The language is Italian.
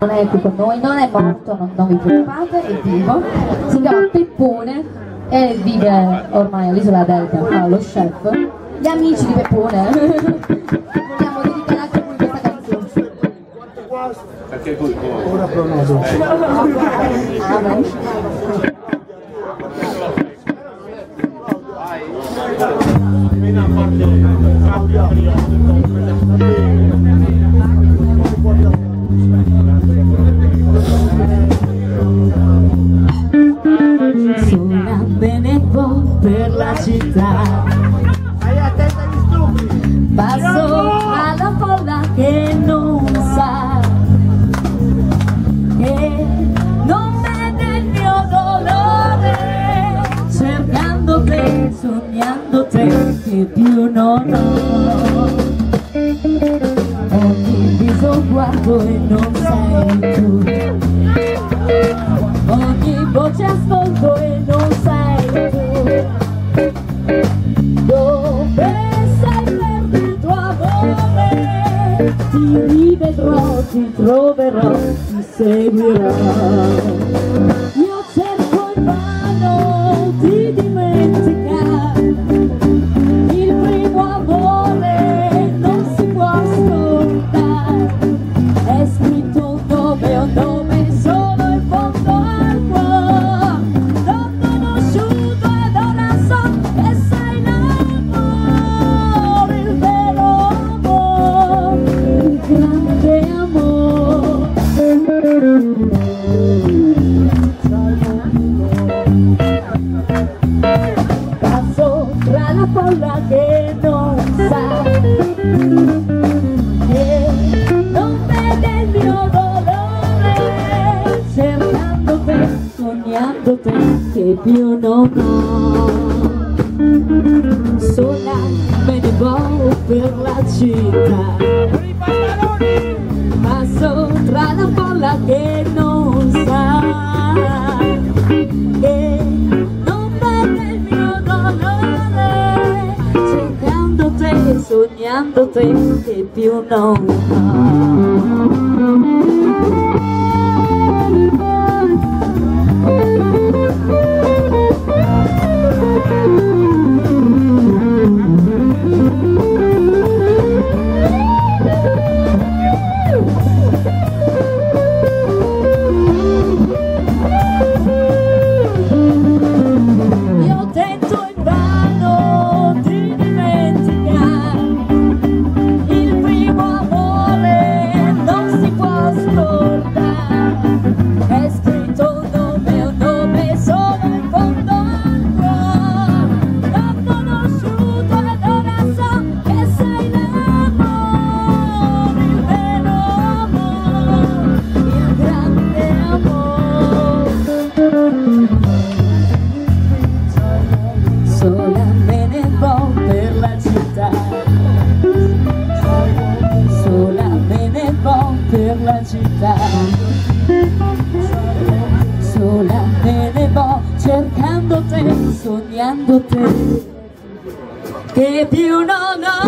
non è qui con noi, non è morto, non, non vi preoccupate, è vivo, si chiama Peppone e vive ormai all'isola d'Elba, fa lo chef. Gli amici di Peppone, vogliamo dedicare anche a lui questa canzone. Perché lui Ora pronodo. Amen. Per la città. Stai attenta agli stupidi. Passo alla folla che non sa Che non vede il mio dolore Cercando te, sognando te Che più non ho. Ogni viso guardo e non sei tu Ogni voce ascolto e non Ti rivedrò, ti troverò, ti seguirò che più non ho sola me ne vado per la città passo tra la folla che non sognando te che più non sola me ne vo per la città. Sola me ne vo per la città. Sola me ne vo cercando te sognando te. Che più non ho